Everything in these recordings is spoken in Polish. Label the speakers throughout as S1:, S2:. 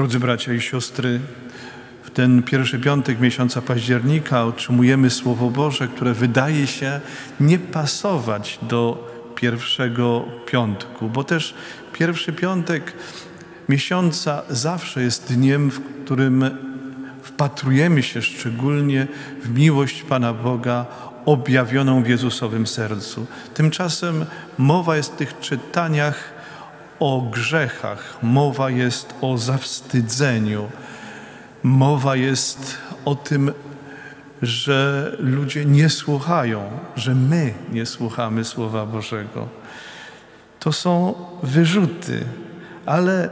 S1: Drodzy bracia i siostry, w ten pierwszy piątek miesiąca października otrzymujemy Słowo Boże, które wydaje się nie pasować do pierwszego piątku, bo też pierwszy piątek miesiąca zawsze jest dniem, w którym wpatrujemy się szczególnie w miłość Pana Boga objawioną w Jezusowym sercu. Tymczasem mowa jest w tych czytaniach o grzechach, mowa jest o zawstydzeniu, mowa jest o tym, że ludzie nie słuchają, że my nie słuchamy Słowa Bożego. To są wyrzuty, ale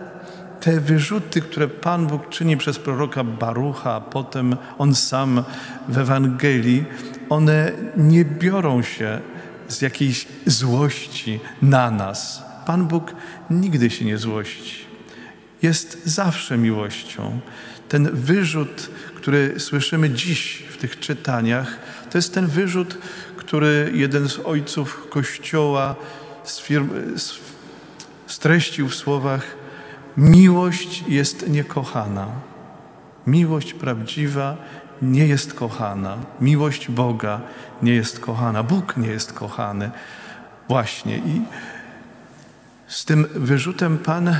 S1: te wyrzuty, które Pan Bóg czyni przez proroka Barucha, a potem on sam w Ewangelii, one nie biorą się z jakiejś złości na nas. Pan Bóg nigdy się nie złości. Jest zawsze miłością. Ten wyrzut, który słyszymy dziś w tych czytaniach, to jest ten wyrzut, który jeden z ojców Kościoła streścił w słowach Miłość jest niekochana. Miłość prawdziwa nie jest kochana. Miłość Boga nie jest kochana. Bóg nie jest kochany. Właśnie. I z tym wyrzutem Pan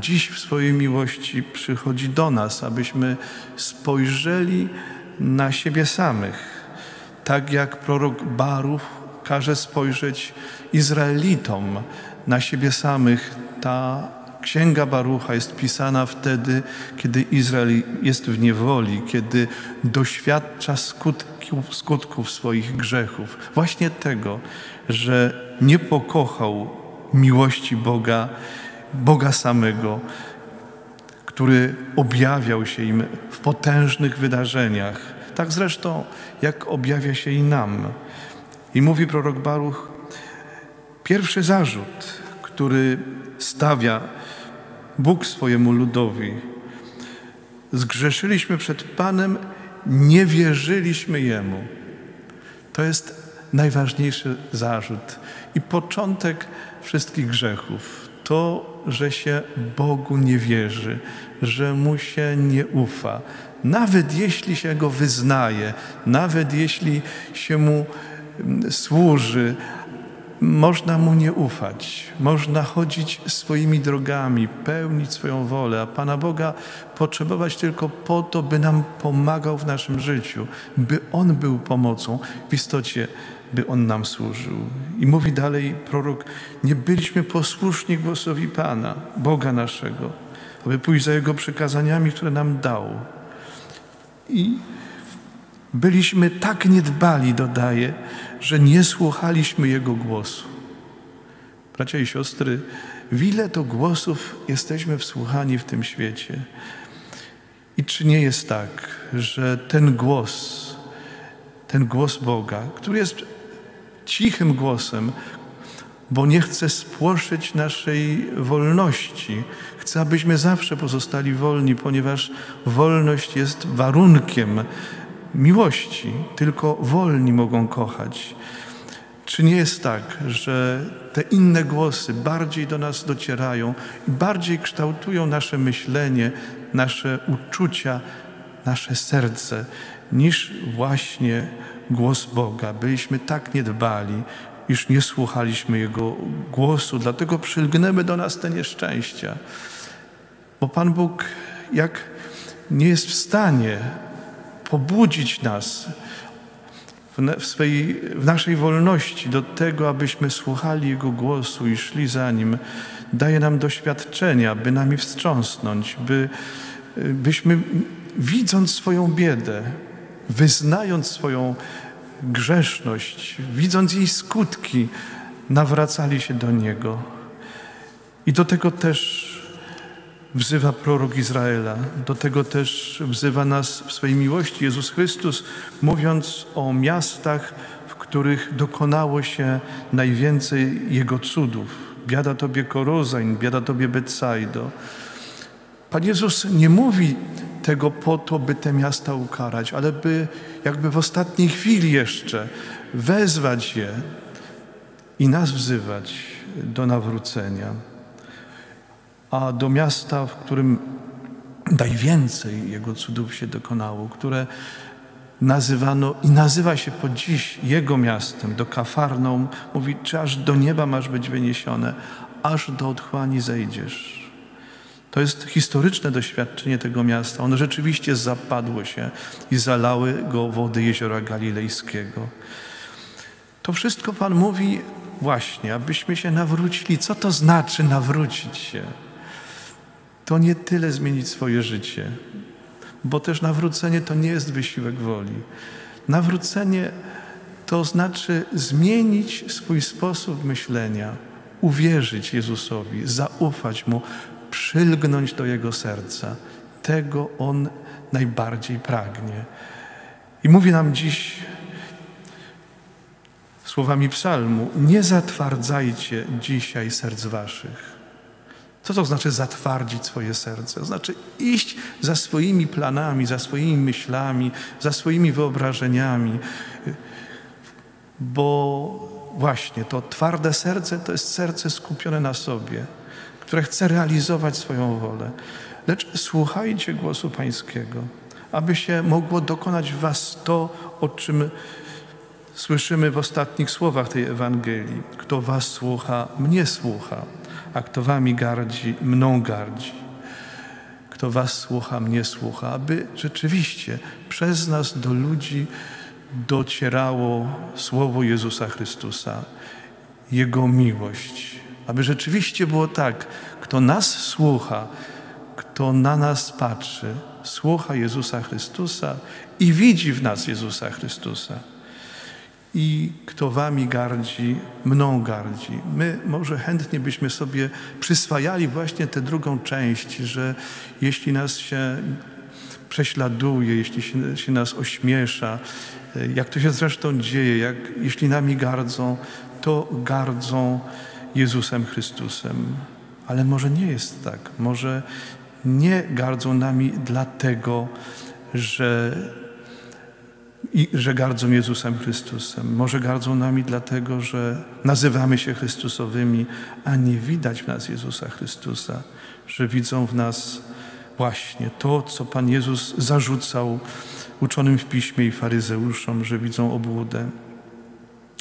S1: dziś w swojej miłości przychodzi do nas, abyśmy spojrzeli na siebie samych. Tak jak prorok Baruch każe spojrzeć Izraelitom na siebie samych. Ta Księga Barucha jest pisana wtedy, kiedy Izrael jest w niewoli, kiedy doświadcza skutków, skutków swoich grzechów. Właśnie tego, że nie pokochał miłości Boga, Boga samego, który objawiał się im w potężnych wydarzeniach. Tak zresztą, jak objawia się i nam. I mówi prorok Baruch, pierwszy zarzut, który stawia Bóg swojemu ludowi. Zgrzeszyliśmy przed Panem, nie wierzyliśmy Jemu. To jest najważniejszy zarzut i początek wszystkich grzechów. To, że się Bogu nie wierzy, że Mu się nie ufa. Nawet jeśli się Go wyznaje, nawet jeśli się Mu mm, służy, można mu nie ufać, można chodzić swoimi drogami, pełnić swoją wolę, a Pana Boga potrzebować tylko po to, by nam pomagał w naszym życiu, by On był pomocą, w istocie, by On nam służył. I mówi dalej prorok, nie byliśmy posłuszni głosowi Pana, Boga naszego, aby pójść za Jego przykazaniami, które nam dał. I byliśmy tak niedbali, dodaje, że nie słuchaliśmy Jego głosu. Bracia i siostry, w ile to głosów jesteśmy wsłuchani w tym świecie? I czy nie jest tak, że ten głos, ten głos Boga, który jest cichym głosem, bo nie chce spłoszyć naszej wolności. Chce, abyśmy zawsze pozostali wolni, ponieważ wolność jest warunkiem miłości, tylko wolni mogą kochać. Czy nie jest tak, że te inne głosy bardziej do nas docierają i bardziej kształtują nasze myślenie, nasze uczucia, nasze serce, niż właśnie głos Boga? Byliśmy tak niedbali, iż nie słuchaliśmy Jego głosu, dlatego przylgnęły do nas te nieszczęścia. Bo Pan Bóg, jak nie jest w stanie pobudzić nas w, swej, w naszej wolności do tego, abyśmy słuchali Jego głosu i szli za Nim. Daje nam doświadczenia, by nami wstrząsnąć, by, byśmy widząc swoją biedę, wyznając swoją grzeszność, widząc jej skutki, nawracali się do Niego. I do tego też wzywa prorok Izraela. Do tego też wzywa nas w swojej miłości Jezus Chrystus, mówiąc o miastach, w których dokonało się najwięcej Jego cudów. Biada Tobie Korozań, biada Tobie Betsaido. Pan Jezus nie mówi tego po to, by te miasta ukarać, ale by jakby w ostatniej chwili jeszcze wezwać je i nas wzywać do nawrócenia a do miasta, w którym najwięcej Jego cudów się dokonało, które nazywano i nazywa się po dziś Jego miastem, do Kafarną. Mówi, czy aż do nieba masz być wyniesione, aż do otchłani zejdziesz. To jest historyczne doświadczenie tego miasta. Ono rzeczywiście zapadło się i zalały go wody jeziora galilejskiego. To wszystko Pan mówi właśnie, abyśmy się nawrócili. Co to znaczy nawrócić się? To nie tyle zmienić swoje życie, bo też nawrócenie to nie jest wysiłek woli. Nawrócenie to znaczy zmienić swój sposób myślenia, uwierzyć Jezusowi, zaufać Mu, przylgnąć do Jego serca. Tego On najbardziej pragnie. I mówi nam dziś słowami psalmu: Nie zatwardzajcie dzisiaj serc waszych. Co to znaczy zatwardzić swoje serce? To znaczy iść za swoimi planami, za swoimi myślami, za swoimi wyobrażeniami, bo właśnie to twarde serce to jest serce skupione na sobie, które chce realizować swoją wolę. Lecz słuchajcie głosu Pańskiego, aby się mogło dokonać w Was to, o czym słyszymy w ostatnich słowach tej Ewangelii. Kto Was słucha, mnie słucha, a kto Wami gardzi, mną gardzi. Kto Was słucha, mnie słucha, aby rzeczywiście przez nas do ludzi docierało słowo Jezusa Chrystusa, Jego miłość. Aby rzeczywiście było tak, kto nas słucha, kto na nas patrzy, słucha Jezusa Chrystusa i widzi w nas Jezusa Chrystusa i kto wami gardzi, mną gardzi. My może chętnie byśmy sobie przyswajali właśnie tę drugą część, że jeśli nas się prześladuje, jeśli się, się nas ośmiesza, jak to się zresztą dzieje, jak, jeśli nami gardzą, to gardzą Jezusem Chrystusem. Ale może nie jest tak. Może nie gardzą nami dlatego, że i że gardzą Jezusem Chrystusem. Może gardzą nami dlatego, że nazywamy się Chrystusowymi, a nie widać w nas Jezusa Chrystusa, że widzą w nas właśnie to, co Pan Jezus zarzucał uczonym w piśmie i faryzeuszom, że widzą obłudę.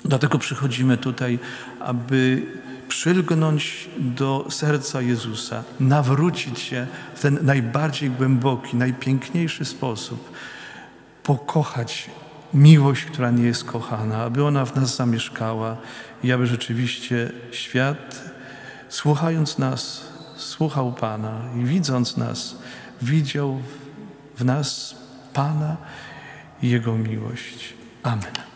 S1: Dlatego przychodzimy tutaj, aby przylgnąć do serca Jezusa, nawrócić się w ten najbardziej głęboki, najpiękniejszy sposób, pokochać miłość, która nie jest kochana, aby ona w nas zamieszkała i aby rzeczywiście świat, słuchając nas, słuchał Pana i widząc nas, widział w nas Pana i Jego miłość. Amen.